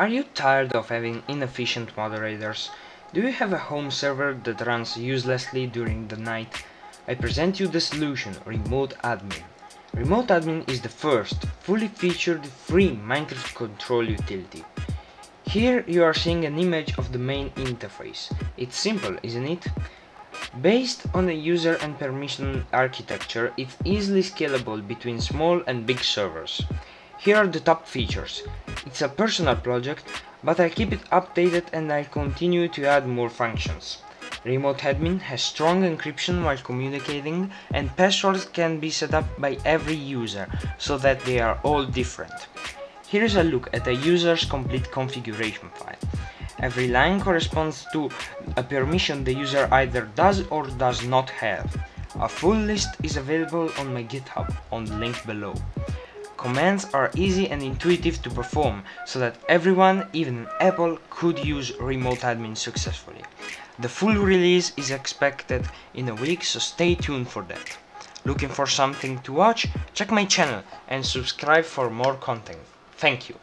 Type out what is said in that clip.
Are you tired of having inefficient moderators? Do you have a home server that runs uselessly during the night? I present you the solution, Remote Admin. Remote Admin is the first, fully featured, free Minecraft control utility. Here you are seeing an image of the main interface. It's simple, isn't it? Based on a user and permission architecture, it's easily scalable between small and big servers. Here are the top features. It's a personal project, but I keep it updated and I'll continue to add more functions. Remote admin has strong encryption while communicating and passwords can be set up by every user so that they are all different. Here's a look at a user's complete configuration file. Every line corresponds to a permission the user either does or does not have. A full list is available on my GitHub on the link below. Commands are easy and intuitive to perform, so that everyone, even Apple, could use remote admin successfully. The full release is expected in a week, so stay tuned for that. Looking for something to watch? Check my channel and subscribe for more content. Thank you.